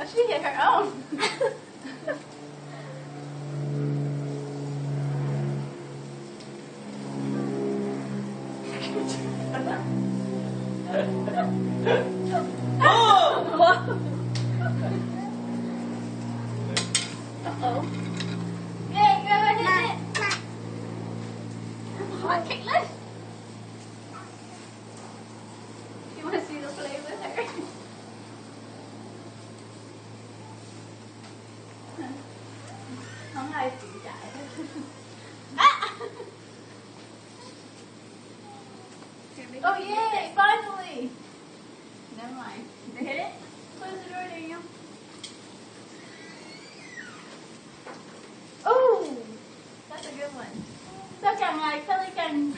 Oh, she hit her own. oh! Uh-oh. Yeah, go ahead. Hot Caitlin. oh yay! Finally. Never mind. Did they hit it? Close the door, Daniel. Oh, that's a good one. Suck on my pelican.